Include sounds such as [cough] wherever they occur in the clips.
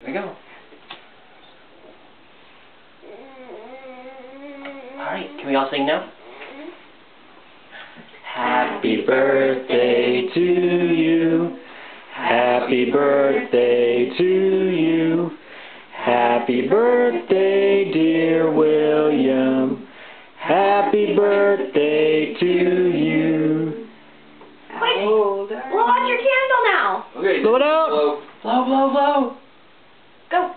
There we go. Alright, can we all sing now? Happy birthday to you. Happy birthday to you. Happy birthday, dear William. Happy birthday to you. Wait, blow out your candle now. Okay. Blow it out. Blow. Blow, blow, blow. Go.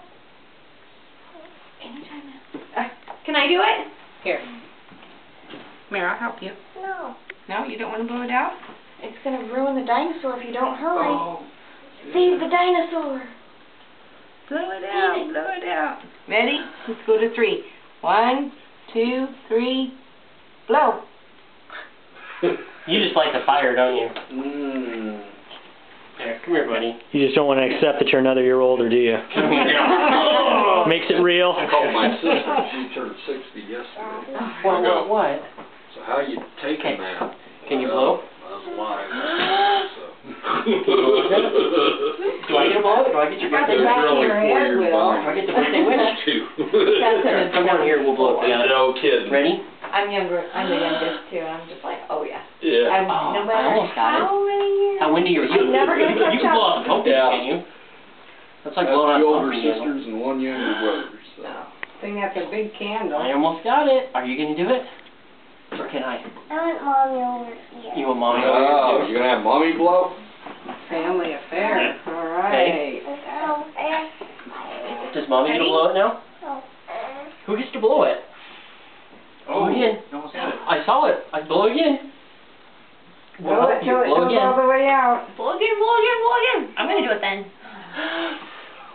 Anytime now. Uh, can I do it? Here. Mary, I'll help you. No. No, you don't want to blow it out? It's gonna ruin the dinosaur if you don't hurry. Oh. Save the dinosaur. Blow it out. Blow it out. Ready? Let's go to three. One, two, three. Blow. You just like the fire, don't you? Mmm. There, come here, buddy. You just don't want to accept that you're another year older, do you? [laughs] Come here. Makes it real. I called my sister. [laughs] She turned 60 yesterday. Oh, well, what? what? So how you take Okay. them out? Can you blow? I was alive. [gasps] So. [laughs] Do I get a blow? Do I get your Got birthday the wish? back of your head, Will. Do I get the birthday wish? Two. Here, [laughs] Come down here, we'll blow it together. No kidding. Ready? I'm younger. I'm the youngest too. I'm just like, oh yeah. Yeah. I'm, Oh, no I matter almost got it. how many years. How windy are you? I'm never gonna You catch can blow out the pumpkin, Yeah. can you? That's like That's blowing out two the older pumpkin. sisters and one younger [gasps] brother. So. Thing that's a big candle. I almost got it. Are you gonna do it? Or can I? I want mommy over here. You want mommy oh, over here? Oh, you're gonna have mommy blow? Family affair. Yeah. All right. here? Does mommy get to blow it now? Who gets to blow it? Oh, blow again. Almost got it. I saw it. I blow again. We'll Blow help it you. till it Blow goes all the way out. Blow again, blow again, blow again. I'm gonna do it then. [gasps] [gasps]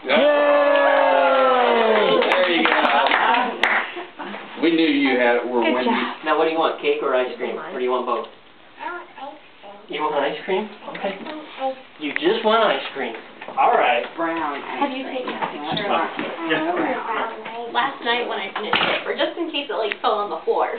There you go. We knew you had were Good windy. job. Now, what do you want? Cake or ice cream? Or do you want both? You want ice cream? Okay. You just want ice cream. All right. Brown. Have you taken a picture of Yeah. it? Last night when I finished it, or just in case it like fell on the floor.